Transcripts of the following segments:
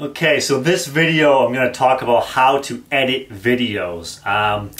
Okay, so this video I'm going to talk about how to edit videos. Um,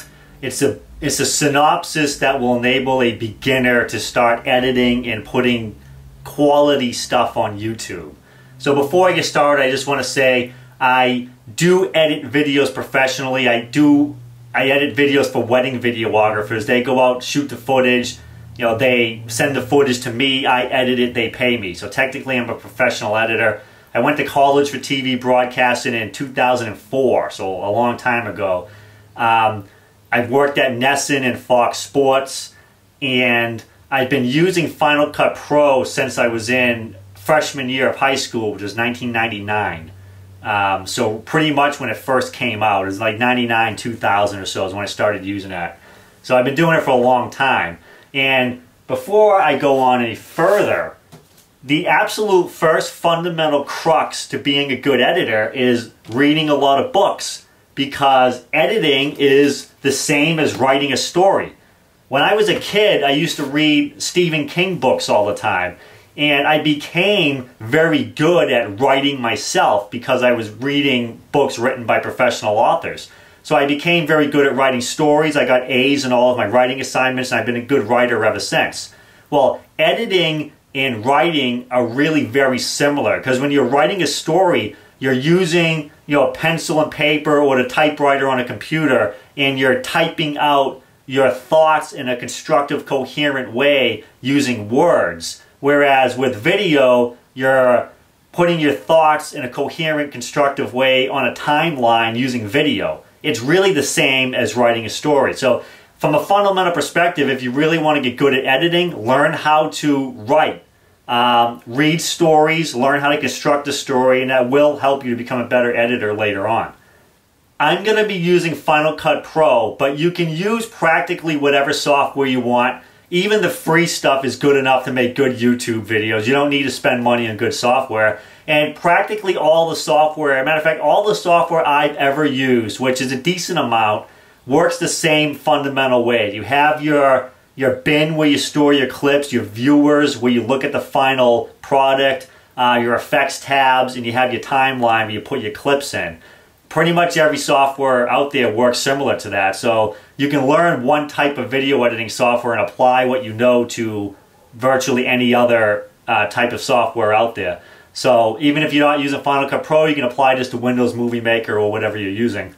it's a it's a synopsis that will enable a beginner to start editing and putting quality stuff on YouTube. So before I get started, I just want to say I do edit videos professionally. I do I edit videos for wedding videographers. They go out, shoot the footage, you know, they send the footage to me, I edit it, they pay me. So technically I'm a professional editor. I went to college for TV broadcasting in 2004, so a long time ago. Um, I've worked at NESN and Fox Sports, and I've been using Final Cut Pro since I was in freshman year of high school, which was 1999. Um, so pretty much when it first came out, it was like 99, 2000 or so is when I started using that. So I've been doing it for a long time. And before I go on any further, the absolute first fundamental crux to being a good editor is reading a lot of books because editing is the same as writing a story. When I was a kid, I used to read Stephen King books all the time. And I became very good at writing myself because I was reading books written by professional authors. So I became very good at writing stories. I got A's in all of my writing assignments, and I've been a good writer ever since. Well, editing and writing are really very similar. Because when you're writing a story, you're using you know a pencil and paper or a typewriter on a computer and you're typing out your thoughts in a constructive coherent way using words. Whereas with video you're putting your thoughts in a coherent constructive way on a timeline using video. It's really the same as writing a story. So from a fundamental perspective, if you really want to get good at editing, learn how to write. Um, read stories, learn how to construct a story, and that will help you to become a better editor later on. I'm going to be using Final Cut Pro, but you can use practically whatever software you want. Even the free stuff is good enough to make good YouTube videos. You don't need to spend money on good software. And practically all the software, matter of fact, all the software I've ever used, which is a decent amount, works the same fundamental way. You have your your bin where you store your clips, your viewers where you look at the final product, uh, your effects tabs, and you have your timeline where you put your clips in. Pretty much every software out there works similar to that. So you can learn one type of video editing software and apply what you know to virtually any other uh, type of software out there. So even if you're not using Final Cut Pro, you can apply this to Windows Movie Maker or whatever you're using.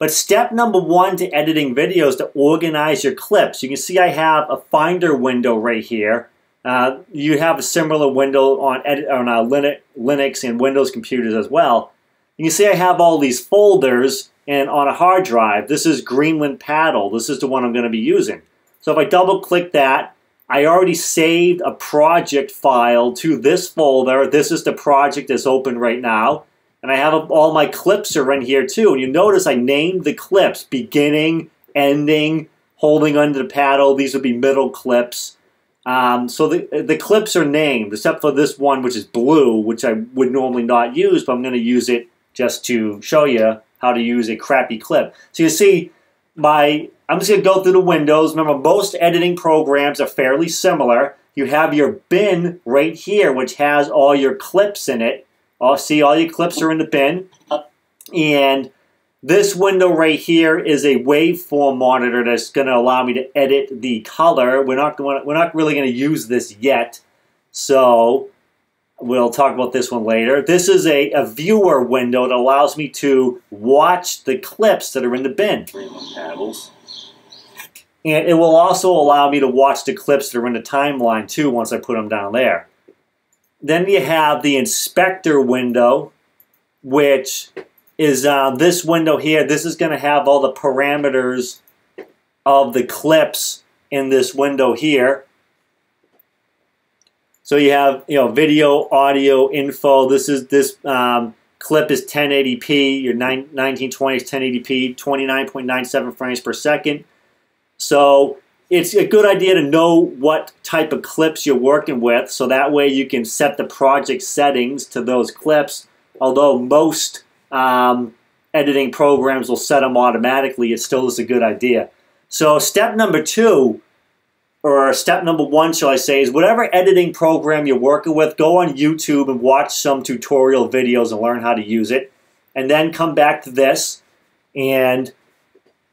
But step number one to editing videos to organize your clips. You can see I have a Finder window right here. Uh, you have a similar window on, edit, on uh, Linux and Windows computers as well. You can see I have all these folders and on a hard drive. This is Greenland Paddle. This is the one I'm going to be using. So if I double click that, I already saved a project file to this folder. This is the project that's open right now. And I have all my clips are in here too. And you notice I named the clips beginning, ending, holding under the paddle. These would be middle clips. Um, so the, the clips are named, except for this one, which is blue, which I would normally not use, but I'm going to use it just to show you how to use a crappy clip. So you see, my I'm just going to go through the windows. Remember, most editing programs are fairly similar. You have your bin right here, which has all your clips in it. Oh, see, all your clips are in the bin. And this window right here is a waveform monitor that's going to allow me to edit the color. We're not going we're not really going to use this yet. So we'll talk about this one later. This is a, a viewer window that allows me to watch the clips that are in the bin. And it will also allow me to watch the clips that are in the timeline too once I put them down there. Then you have the inspector window, which is uh, this window here. This is going to have all the parameters of the clips in this window here. So you have you know video, audio, info. This is this um, clip is 1080p. Your 1920 is 1080p, 29.97 frames per second. So it's a good idea to know what type of clips you're working with so that way you can set the project settings to those clips. Although most um, editing programs will set them automatically, it still is a good idea. So step number two or step number one, shall I say, is whatever editing program you're working with, go on YouTube and watch some tutorial videos and learn how to use it. And then come back to this. And,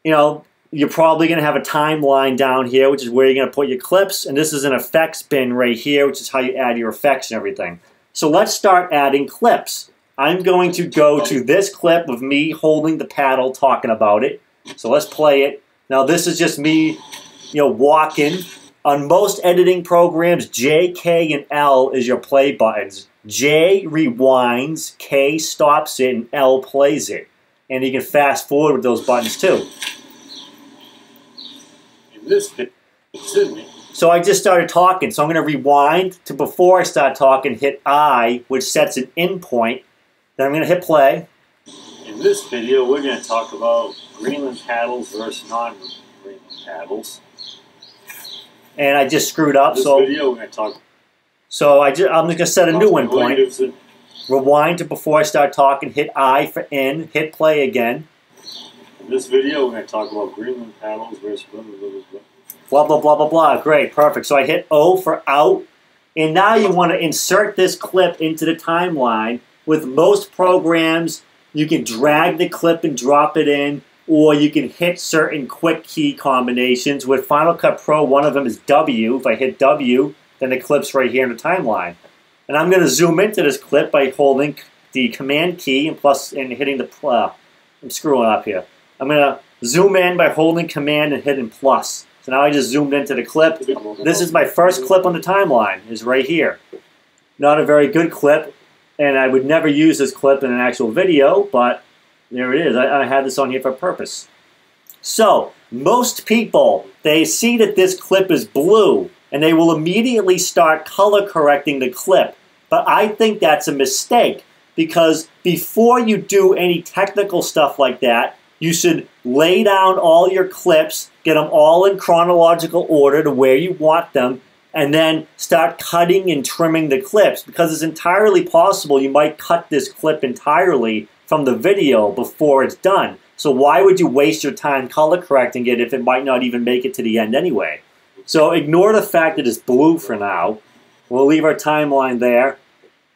you know, you're probably going to have a timeline down here, which is where you're going to put your clips. And this is an effects bin right here, which is how you add your effects and everything. So let's start adding clips. I'm going to go to this clip of me holding the paddle talking about it. So let's play it. Now this is just me, you know, walking. On most editing programs, J, K, and L is your play buttons. J rewinds, K stops it, and L plays it. And you can fast forward with those buttons too. In this bit, So I just started talking. So I'm going to rewind to before I start talking, hit I, which sets an in point. Then I'm going to hit play. In this video, we're going to talk about Greenland paddles versus non-Greenland paddles. And I just screwed up. In this so video, we're going to talk. so I just, I'm just going to set a new about in point. Rewind to before I start talking, hit I for in, hit play again. In this video, we're going to talk about Greenland paddles versus blah, blah, blah, blah. Blah. Great, perfect. So I hit O for out. And now you want to insert this clip into the timeline. With most programs, you can drag the clip and drop it in, or you can hit certain quick key combinations. With Final Cut Pro, one of them is W. If I hit W, then the clip's right here in the timeline. And I'm going to zoom into this clip by holding the Command key and plus and hitting the uh, I'm screwing up here. I'm going to zoom in by holding Command and hitting plus. So now I just zoomed into the clip. This is my first clip on the timeline, is right here. Not a very good clip, and I would never use this clip in an actual video, but there it is. I, I had this on here for a purpose. So, most people, they see that this clip is blue, and they will immediately start color correcting the clip. But I think that's a mistake, because before you do any technical stuff like that, you should lay down all your clips, get them all in chronological order to where you want them, and then start cutting and trimming the clips because it's entirely possible you might cut this clip entirely from the video before it's done. So why would you waste your time color correcting it if it might not even make it to the end anyway? So ignore the fact that it's blue for now. We'll leave our timeline there.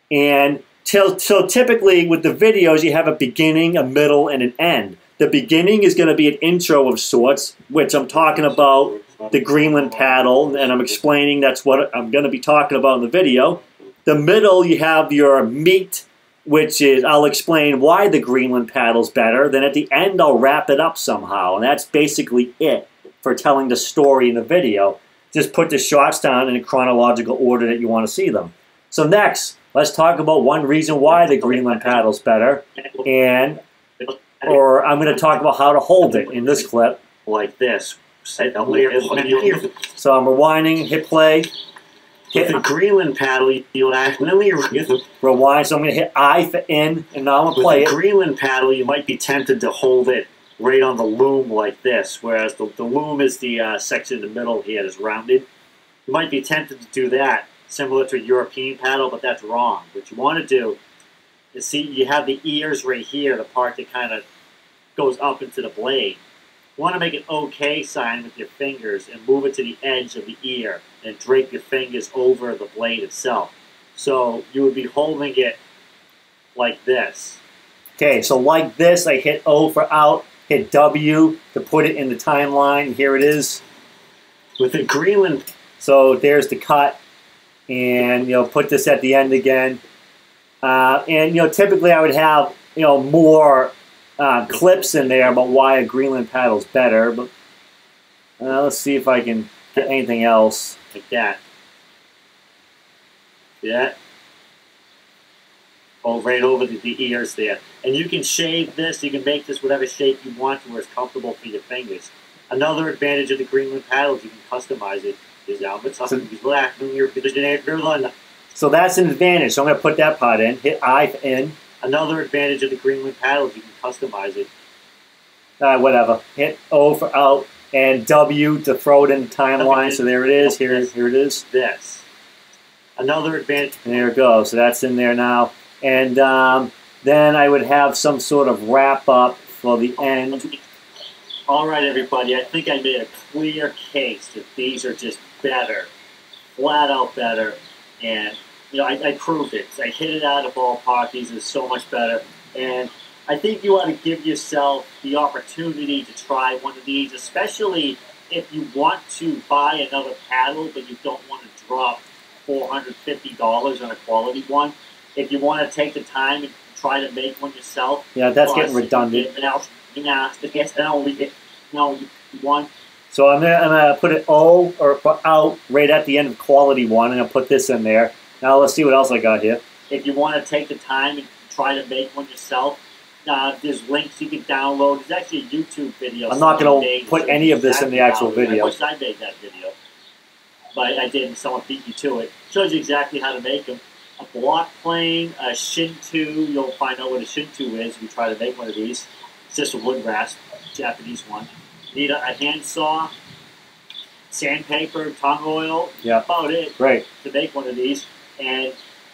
And till, so typically with the videos, you have a beginning, a middle, and an end. The beginning is going to be an intro of sorts, which I'm talking about the Greenland paddle, and I'm explaining that's what I'm going to be talking about in the video. The middle, you have your meat, which is I'll explain why the Greenland paddle's better. Then at the end, I'll wrap it up somehow, and that's basically it for telling the story in the video. Just put the shots down in a chronological order that you want to see them. So next, let's talk about one reason why the Greenland paddle's better, and or I'm going to talk about how to hold it in this clip. like this. Set the layer With So I'm rewinding, hit play, Hit the Greenland paddle, you'll accidentally with rewind. So I'm going to hit I for in, and now I'm going to play the it. Greenland paddle, you might be tempted to hold it right on the loom like this, whereas the, the loom is the uh, section in the middle here that's rounded. You might be tempted to do that, similar to a European paddle, but that's wrong. What you want to do is see you have the ears right here, the part that kind of goes up into the blade. You want to make an OK sign with your fingers and move it to the edge of the ear and drape your fingers over the blade itself. So you would be holding it like this. Okay, so like this, I hit O for out, hit W to put it in the timeline. Here it is. With the Greenland So there's the cut, and you know, put this at the end again. Uh, and you know, typically I would have you know more uh, clips in there about why a Greenland paddle is better. But uh, let's see if I can get anything else. like that. Yeah. that? Oh, right over the, the ears there. And you can shave this, you can make this whatever shape you want to where it's comfortable for your fingers. Another advantage of the Greenland paddles, you can customize it. Is with something black when you're So that's an advantage. So I'm going to put that pot in. Hit I for in. advantage of the Greenland paddles, you can customize it. Uh, whatever. Hit O for out and W to throw it in the timeline. So there it is. Here, here it is. This. Another advantage. And there it goes. So that's in there now. And um, then I would have some sort of wrap up for the end. All right, everybody. I think I made a clear case that these are just better, flat out better. And you know, I, I proved it. I hit it out of ballpark. These are so much better. And I think you ought to give yourself the opportunity to try one of these, especially if you want to buy another paddle, but you don't want to drop $450 on a quality one. If you want to take the time and try to make one yourself, Yeah, that's getting redundant. Now, now, yes, now we get, no, want So I'm gonna, I'm gonna put it O or out right at the end of quality one, and I'll put this in there. Now let's see what else I got here. if you want to take the time and try to make one yourself, uh, there's links you can download. There's actually a YouTube video. I'm not gonna put any of this in the actual video. I wish I made that video, but I didn't. Someone beat me to it. Shows you exactly how to make them. A block plane, a shinto. You'll find out what a shinto is if you try to make one of these. It's just a wood rasp, Japanese one. Need a, a hand saw, sandpaper, tung oil. Yeah. About it Great. to make one of these, and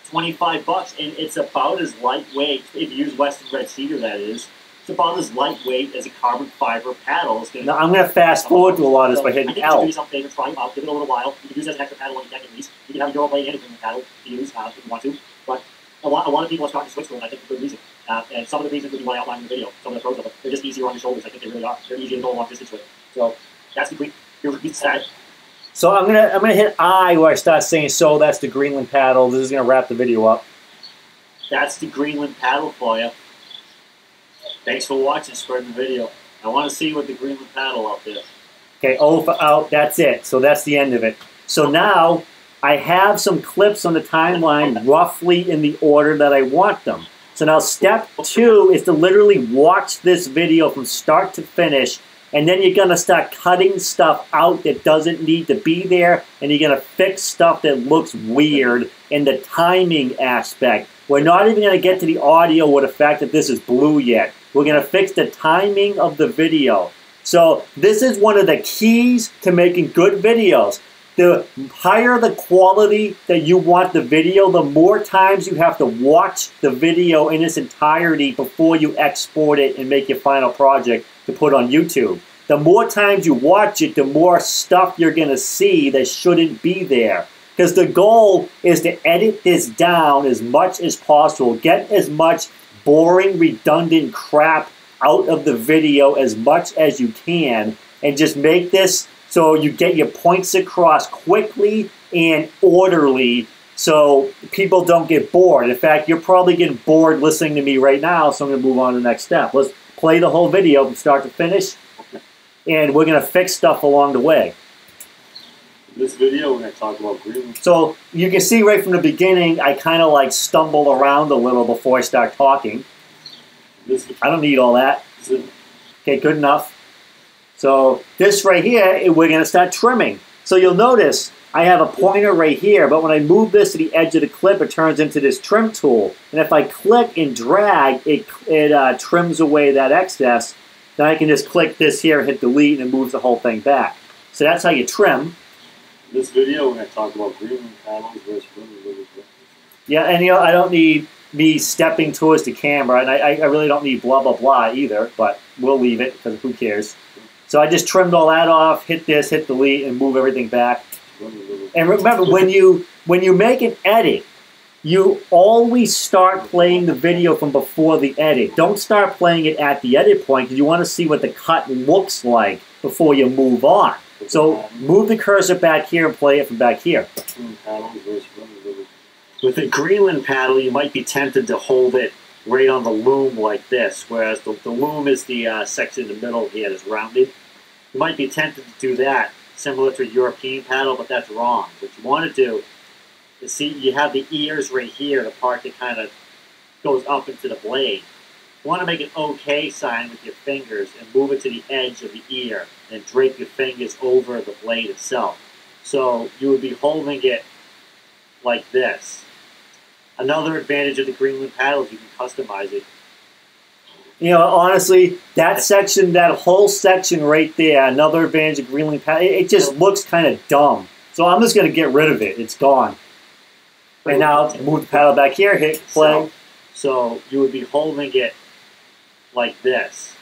25 bucks, and it's about as lightweight, if you use Western Red Cedar, that is, it's about as lightweight as a carbon fiber paddle. It's gonna Now I'm gonna fast forward to a lot of this by I hitting think you do L. yourself a favor, try them out, give it a little while. You can use it as an extra paddle when you get these. You can have a Euro blade and a paddle to use uh, if you want to, but a lot, a lot of people are starting to switch to them, I think for good reason. Uh, and some of the reasons that you want to outline in the video, some of the pros of it, they're just easier on your shoulders. I think they really are. They're easier to go a long distance with. So that's the green. Your repeat stat. So I'm gonna I'm gonna hit I where I start saying so. That's the Greenland paddle. This is gonna wrap the video up. That's the Greenland paddle for you. Thanks for watching, spreading the video. I want to see what the Greenland paddle out there. Okay, oh, O for out. Oh, that's it. So that's the end of it. So now I have some clips on the timeline roughly in the order that I want them. So now step two is to literally watch this video from start to finish, and then you're gonna start cutting stuff out that doesn't need to be there, and you're gonna fix stuff that looks weird in the timing aspect. We're not even gonna get to the audio with the fact that this is blue yet. We're gonna fix the timing of the video. So this is one of the keys to making good videos. The higher the quality that you want the video, the more times you have to watch the video in its entirety before you export it and make your final project to put on YouTube. The more times you watch it, the more stuff you're going to see that shouldn't be there. Because the goal is to edit this down as much as possible, get as much boring, redundant crap out of the video as much as you can, and just make this so you get your points across quickly and orderly so people don't get bored. In fact, you're probably getting bored listening to me right now, so I'm going to move on to the next step. Let's play the whole video from start to finish, and we're going to fix stuff along the way. In this video, we're going to talk about Greenland. So you can see right from the beginning, I kind of like stumble around a little before I start talking. This I don't need all that. Okay, good enough. So this right here, we're going to start trimming. So you'll notice I have a pointer right here, but when I move this to the edge of the clip, it turns into this trim tool. And if I click and drag, it, it uh, trims away that excess. Then I can just click this here, hit delete, and it moves the whole thing back. So that's how you trim. In this video, we're going to talk about Greenland paddles versus rivers. Yeah, and you know, I don't need me stepping towards the camera, and I, I really don't need blah blah blah either. But we'll leave it because who cares? So I just trimmed all that off, hit this, hit delete, and move everything back. And remember, when you when you make an edit, you always start playing the video from before the edit. Don't start playing it at the edit point because you want to see what the cut looks like before you move on. So move the cursor back here and play it from back here. With a Greenland paddle, you might be tempted to hold it right on the loom like this, whereas the, the loom is the uh, section in the middle here that's rounded. You might be tempted to do that, similar to a European paddle, but that's wrong. What you want to do is see you have the ears right here, the part that kind of goes up into the blade. You want to make an OK sign with your fingers and move it to the edge of the ear and drape your fingers over the blade itself. So you would be holding it like this. Another advantage of the Greenland paddle is you can customize it. You know, honestly, that section, that whole section right there, another advantage of Greenland Paddle, it, it just looks kind of dumb. So I'm just going to get rid of it. It's gone. And now move the paddle back here, hit play. So, so you would be holding it like this.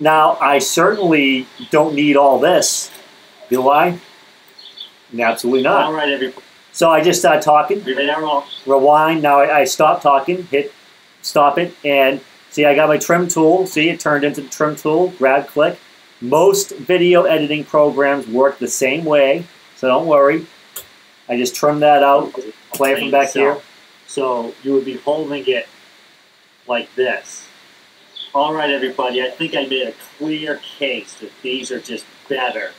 Now, I certainly don't need all this. Do I? Absolutely not. right, everybody. So I just start talking, We made our own. rewind. Now I, I stop talking, hit stop it, and see I got my trim tool. See it turned into the trim tool. Grab, click. Most video editing programs work the same way, so don't worry. I just trim that out, play it from back here. So you would be holding it like this. All right, everybody. I think I made a clear case that these are just better,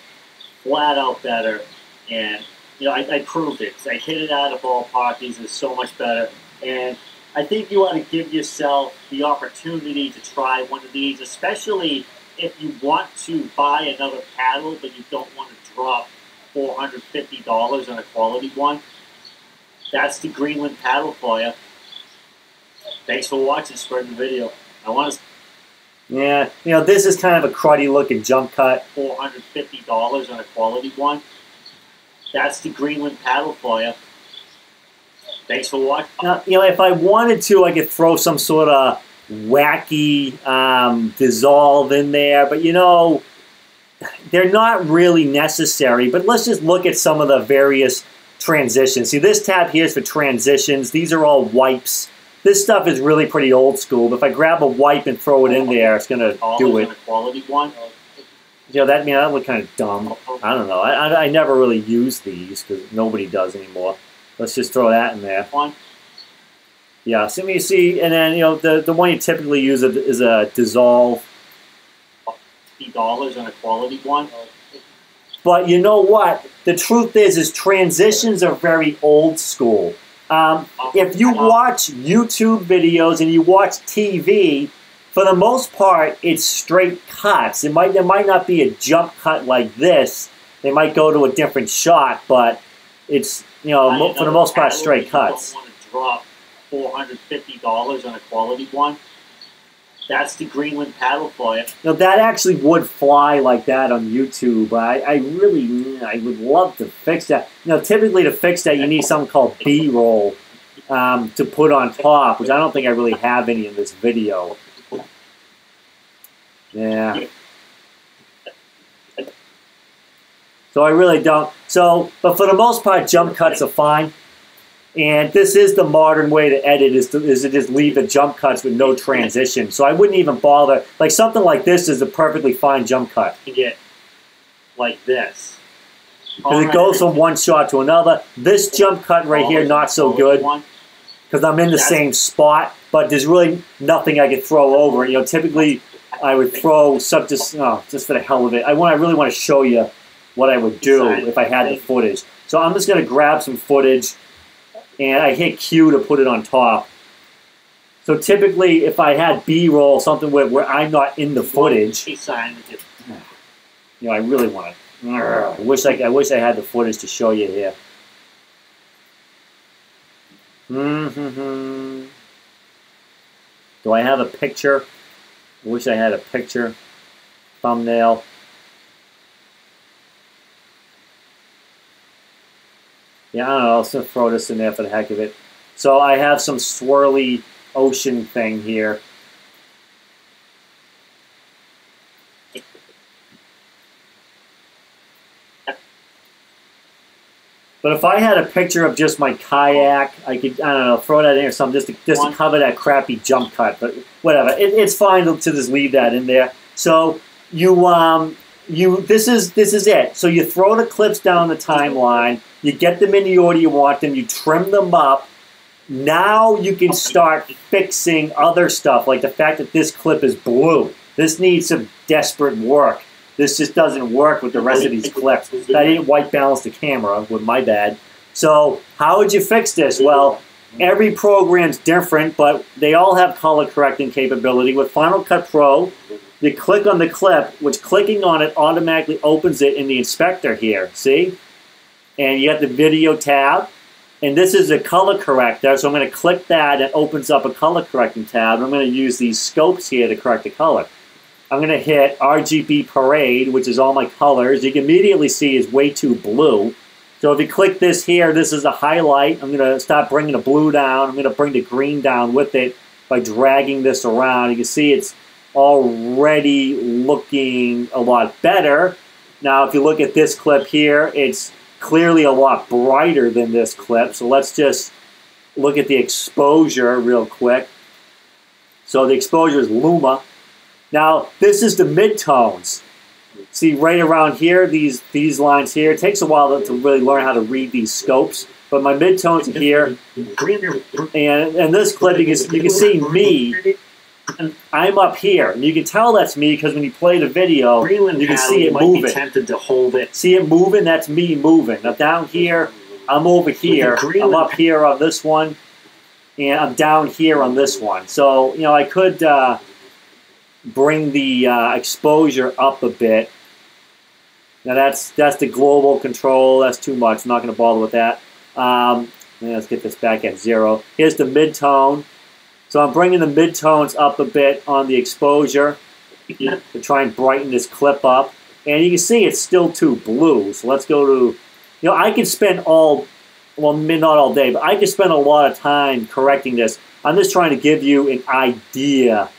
flat out better, and you know I, I proved it. I hit it out of ballpark. These are so much better, and I think you ought to give yourself the opportunity to try one of these, especially if you want to buy another paddle but you don't want to drop four hundred fifty dollars on a quality one. That's the Greenland paddle for you. Thanks for watching, spreading the video. I want to Yeah, you know this is kind of a cruddy looking jump cut. four hundred fifty dollars on a quality one. That's the Greenland paddle for you. Thanks for watching. Now, you know, if I wanted to, I could throw some sort of wacky um, dissolve in there, but you know, they're not really necessary. But let's just look at some of the various transitions. See, this tab here is for transitions. These are all wipes. This stuff is really pretty old school. But if I grab a wipe and throw it in there, it's gonna do on it. a quality one. You know, that, you know, that look kind of dumb. I don't know. I, I, I never really use these because nobody does anymore. Let's just throw that in there. One. Yeah, so you see, and then you know the the one you typically use is a- is a dissolve. Fifty dollars on a quality one. But you know what? The truth is, is transitions are very old school. Um, if you watch YouTube videos and you watch TV, for the most part, it's straight cuts. It might there might not be a jump cut like this. They might go to a different shot, but it's you know for the most part straight cuts. Don't want to drop four hundred fifty dollars on a quality one. That's the Greenland paddle for you. Now that actually would fly like that on YouTube. I, I really, I would love to fix that. Now typically to fix that, you need something called B-roll um, to put on top, which I don't think I really have any in this video. Yeah. So I really don't. So, but for the most part, jump cuts are fine. And this is the modern way to edit is to, is to just leave the jump cuts with no transition. So I wouldn't even bother. Like something like this is a perfectly fine jump cut. You get like this. Because it goes from one shot to another. This jump cut right here, not so good. Because I'm in the same spot, but there's really nothing I could throw over. You know, typically I would throw some just oh, just for the hell of it. I want I really want to show you what I would do if I had the footage. So I'm just gonna grab some footage and I hit Q to put it on top. So typically if I had B roll, something where, where I'm not in the footage, He signed it. you know, I really want to. I wish I, I wish I had the footage to show you here. hmm Do I have a picture? Wish I had a picture. Thumbnail. Yeah, I don't know. I'll just throw this in there for the heck of it. So I have some swirly ocean thing here. But if I had a picture of just my kayak, I could I don't know throw that in or something just to, just to cover that crappy jump cut. But whatever, it, it's fine to, just leave that in there. So you um you this is this is it. So you throw the clips down the timeline, you get them in the order you want them, you trim them up. Now you can start fixing other stuff, like the fact that this clip is blue. This needs some desperate work. This just doesn't work with the rest of these clips. I didn't white balance the camera, with my bad. So how would you fix this? Well, every program's different, but they all have color correcting capability. With Final Cut Pro, you click on the clip, which clicking on it automatically opens it in the inspector here. See? And you have the video tab. And this is a color corrector, so I'm going to click that and it opens up a color correcting tab. I'm going to use these scopes here to correct the color. I'm going to hit RGB Parade, which is all my colors. You can immediately see is way too blue. So if you click this here, this is a highlight. I'm going to start bringing the blue down. I'm going to bring the green down with it by dragging this around. You can see it's already looking a lot better. Now, if you look at this clip here, it's clearly a lot brighter than this clip. So let's just look at the exposure real quick. So the exposure is Luma. Now, this is the midtones. See, right around here, these these lines here, it takes a while to, to really learn how to read these scopes. But my midtones are here, and and this clip, you can, you can see me I'm up here, and you can tell that's me because when you play the video, Greenland you can paddle, see it moving. tempted to hold it. See it moving? That's me moving. Now down here, I'm over here. I'm up here on this one, and I'm down here on this one. So you know, I could uh, bring the uh, exposure up a bit. Now that's that's the global control. That's too much. I'm not going to bother with that. Um, let's get this back at zero. Here's the mid-tone. So I'm bringing the mid-tones up a bit on the exposure to try and brighten this clip up. And you can see it's still too blue. So let's go to, you know, I could spend all, well, not all day, but I could spend a lot of time correcting this. I'm just trying to give you an idea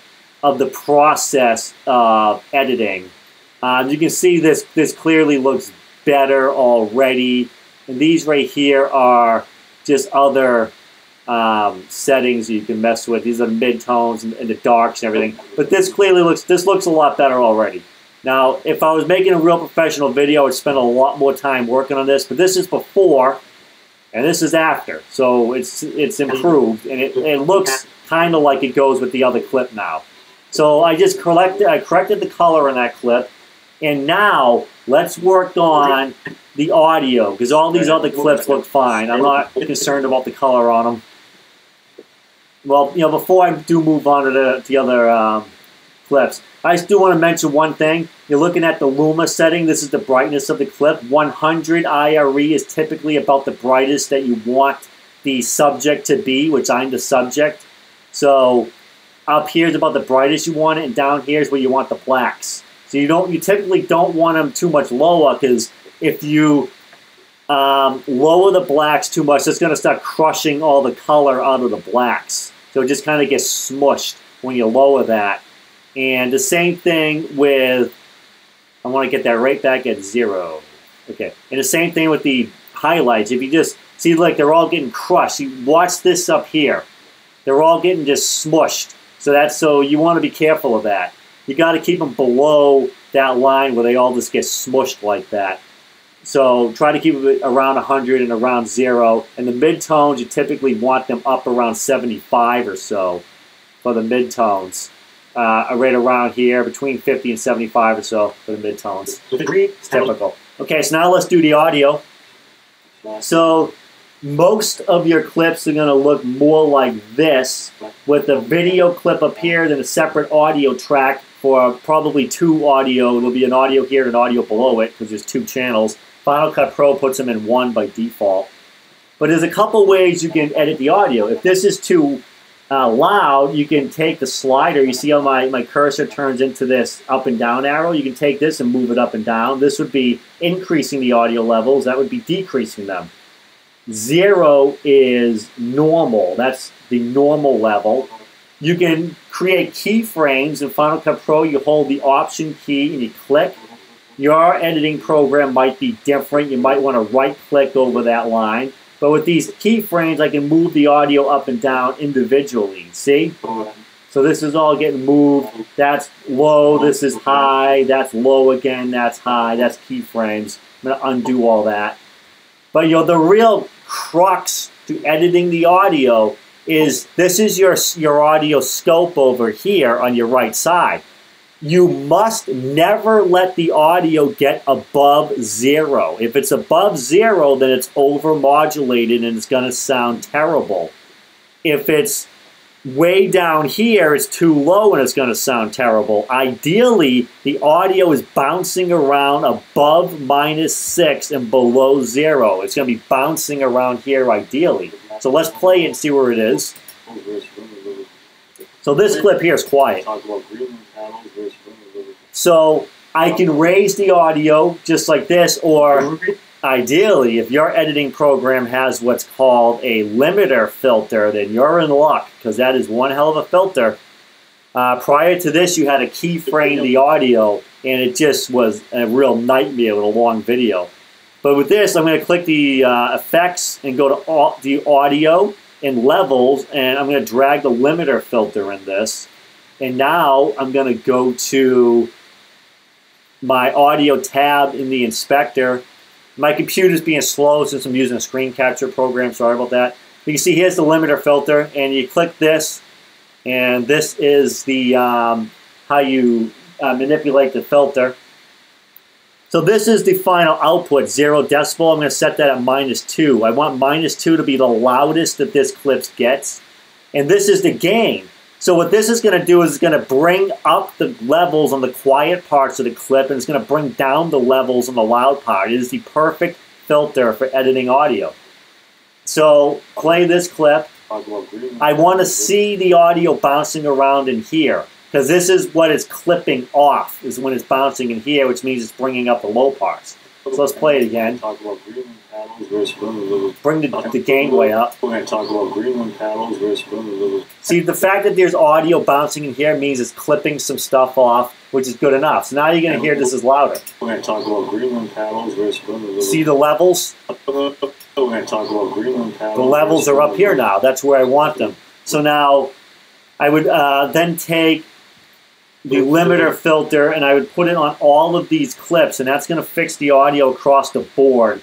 of the process of editing. You can see this, this clearly looks better already. And these right here are just other um, settings you can mess with. These are mid-tones and, and the darks and everything. But this clearly looks, this looks a lot better already. Now, if I was making a real professional video, I'd spend a lot more time working on this. But this is before, and this is after. So it's it's improved, and it, it looks kind of like it goes with the other clip now. So I just corrected, I corrected the color in that clip. And now let's work on the audio because all these other clips look fine. I'm not concerned about the color on them. Well, you know, before I do move on to the, the other um, clips, I just do want to mention one thing. You're looking at the Luma setting. This is the brightness of the clip. 100 IRE is typically about the brightest that you want the subject to be, which I'm the subject. So up here is about the brightest you want it, and down here is where you want the blacks. So you don't, you typically don't want them too much lower because if you um, lower the blacks too much, it's going to start crushing all the color out of the blacks. So it just kind of gets smushed when you lower that. And the same thing with, I want to get that right back at zero. Okay. And the same thing with the highlights. If you just see like they're all getting crushed, you watch this up here. They're all getting just smushed. So that's so you want to be careful of that. You got to keep them below that line where they all just get smushed like that. So try to keep it around 100 and around zero. And the midtones, you typically want them up around 75 or so for the midtones. Uh, right around here, between 50 and 75 or so for the midtones. It's typical. Okay, so now let's do the audio. So most of your clips are going to look more like this with a video clip up here, then a separate audio track for probably two audio. There'll be an audio here and an audio below it because there's two channels. Final Cut Pro puts them in one by default. But there's a couple ways you can edit the audio. If this is too uh, loud, you can take the slider. You see how my, my cursor turns into this up and down arrow? You can take this and move it up and down. This would be increasing the audio levels. That would be decreasing them. Zero is normal. That's the normal level. You can create keyframes in Final Cut Pro. You hold the Option key and you click. Your editing program might be different. You might want to right click over that line. But with these keyframes, I can move the audio up and down individually. See? So this is all getting moved. That's low. This is high. That's low again. That's high. That's keyframes. I'm going to undo all that. But you know, the real crux to editing the audio is this is your, your audio scope over here on your right side. You must never let the audio get above zero. If it's above zero, then it's overmodulated and it's going to sound terrible. If it's way down here, it's too low and it's going to sound terrible. Ideally, the audio is bouncing around above minus six and below zero. It's going to be bouncing around here ideally. So let's play it and see where it is. So this clip here is quiet. So I can raise the audio just like this, or ideally, if your editing program has what's called a limiter filter, then you're in luck because that is one hell of a filter. Uh, prior to this, you had to keyframe the audio, and it just was a real nightmare with a long video. But with this, I'm going to click the uh, effects and go to au- the audio and levels, and I'm going to drag the limiter filter in this. And now I'm going to go to my audio tab in the inspector. My computer's being slow since I'm using a screen capture program. Sorry about that. You can see here's the limiter filter, and you click this, and this is the um, how you uh, manipulate the filter. So this is the final output, zero decibel. I'm going to set that at minus two. I want minus two to be the loudest that this clip gets. And this is the gain. So what this is going to do is it's going to bring up the levels on the quiet parts of the clip and it's going to bring down the levels on the loud part. It is the perfect filter for editing audio. So play this clip. I want to see the audio bouncing around in here because this is what is clipping off is when it's bouncing in here, which means it's bringing up the low parts. So let's play it again. Talk about Greenland paddles versus Honolulu. Bring the, the gain way up. We're going to talk about Greenland paddles versus Honolulu. See, the fact that there's audio bouncing in here means it's clipping some stuff off, which is good enough. So now you're going to hear this is louder. We're going to talk about Greenland paddles versus Honolulu. See the levels? We're going to talk about Greenland paddles. The levels are up here now. That's where I want them. So now I would uh, then take the limiter filter and I would put it on all of these clips, and that's going to fix the audio across the board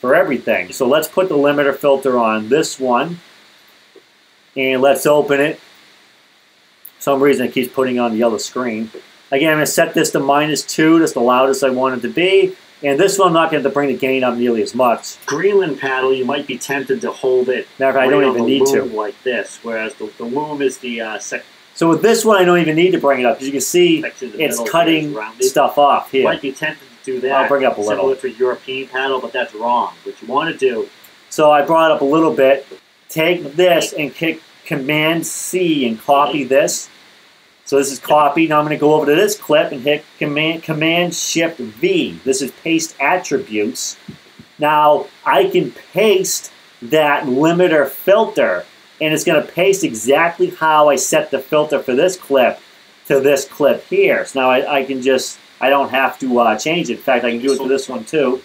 for everything. So let's put the limiter filter on this one, and let's open it. For some reason it keeps putting on the other screen. Again, I'm going to set this to minus two. That's the loudest I want it to be. And this one, I'm not going to bring the gain up nearly as much. Greenland paddle, you might be tempted to hold it Matter of fact, I don't even need to. like this, whereas the, the loom is the uh, So with this one, I don't even need to bring it up because you can see section in the it's cutting stuff off You here. might be tempted to do that. I'll bring up a little. Similar to a European paddle, but that's wrong. What you want to do, So I brought up a little bit. Take this and kick Command C and copy this. So this is copy. Now I'm going to go over to this clip and hit Command Command Shift V. This is paste attributes. Now I can paste that limiter filter, and it's going to paste exactly how I set the filter for this clip to this clip here. So now I, I can just I don't have to uh, change it. In fact, I can do it to this one too.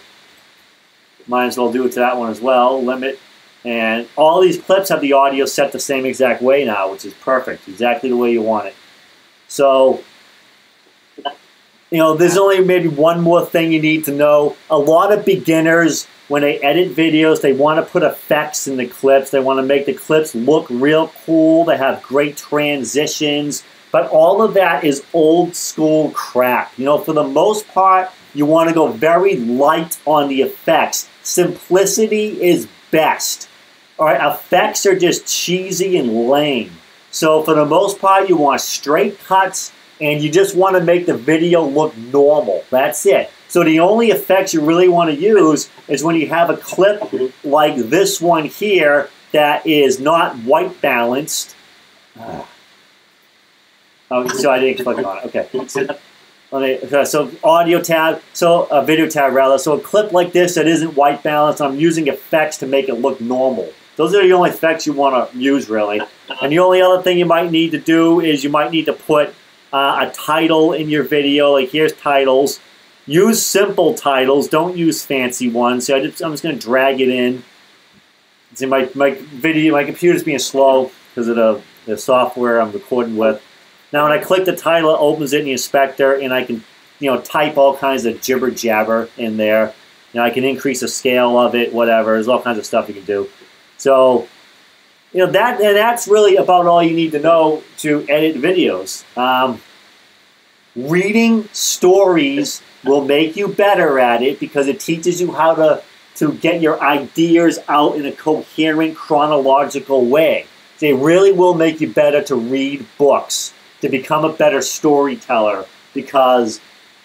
Might as well do it to that one as well. Limit. And all these clips have the audio set the same exact way now, which is perfect. Exactly the way you want it. So, you know, there's only maybe one more thing you need to know. A lot of beginners, when they edit videos, they want to put effects in the clips. They want to make the clips look real cool. They have great transitions. But all of that is old school crap. You know, for the most part, you want to go very light on the effects. Simplicity is best. All right, effects are just cheesy and lame. So for the most part, you want straight cuts and you just want to make the video look normal. That's it. So the only effects you really want to use is when you have a clip like this one here that is not white balanced. Ah. Oh, so I didn't click on it. Okay. Let me, okay, so audio tab, so a video tab rather. So a clip like this that isn't white balanced, I'm using effects to make it look normal. Those are the only effects you want to use really. And the only other thing you might need to do is you might need to put uh, a title in your video. Like here's titles. Use simple titles. Don't use fancy ones. So I just, I'm just going to drag it in. See my my video, my computer's being slow because of the, the software I'm recording with. Now when I click the title, it opens it in the inspector, and I can you know type all kinds of jibber jabber in there. You know I can increase the scale of it, whatever. There's all kinds of stuff you can do. So you know that and that's really about all you need to know to edit videos. Um, reading stories will make you better at it because it teaches you how to to get your ideas out in a coherent chronological way. They really will make you better to read books, to become a better storyteller because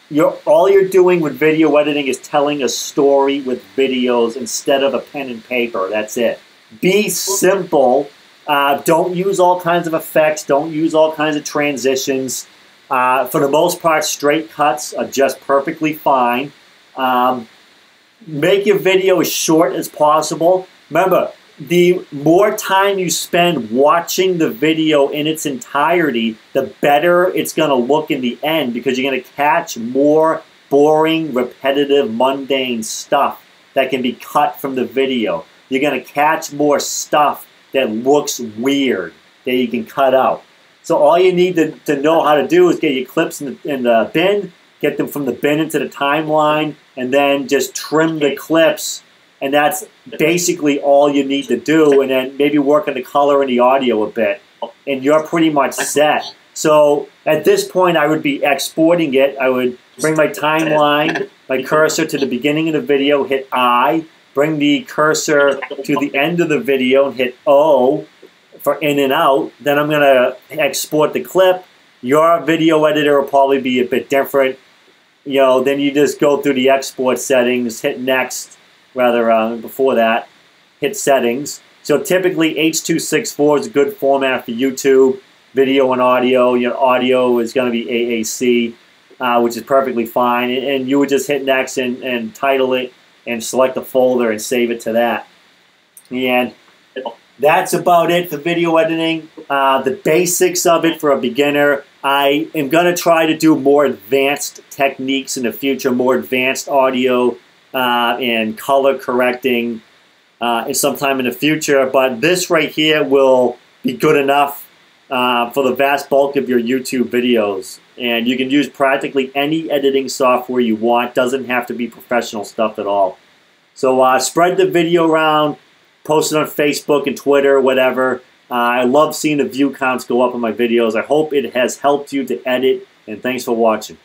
you're all you're doing with video editing is telling a story with videos instead of a pen and paper. That's it. Be simple. Uh, don't use all kinds of effects. Don't use all kinds of transitions. Uh, for the most part, straight cuts are just perfectly fine. Um, make your video as short as possible. Remember, the more time you spend watching the video in its entirety, the better it's going to look in the end because you're going to catch more boring, repetitive, mundane stuff that can be cut from the video. You're going to catch more stuff that looks weird that you can cut out. So all you need to, to know how to do is get your clips in the, in the bin, get them from the bin into the timeline, and then just trim the clips. And that's basically all you need to do. And then maybe work on the color and the audio a bit. And you're pretty much set. So at this point, I would be exporting it. I would bring my timeline, my cursor to the beginning of the video, hit I, bring the cursor to the end of the video and hit O for in and out. Then I'm going to export the clip. Your video editor will probably be a bit different. You know, then you just go through the export settings, hit next, rather uh, before that, hit settings. So typically H.264 is a good format for YouTube, video and audio. Your audio is going to be AAC, uh, which is perfectly fine. And, and you would just hit next and, and title it and select a folder and save it to that. And that's about it for video editing. Uh, the basics of it for a beginner. I am going to try to do more advanced techniques in the future, more advanced audio uh, and color correcting uh, sometime in the future. But this right here will be good enough uh, for the vast bulk of your YouTube videos. And you can use practically any editing software you want. Doesn't have to be professional stuff at all. So uh, spread the video around, post it on Facebook and Twitter, whatever. Uh, I love seeing the view counts go up on my videos. I hope it has helped you to edit, and thanks for watching.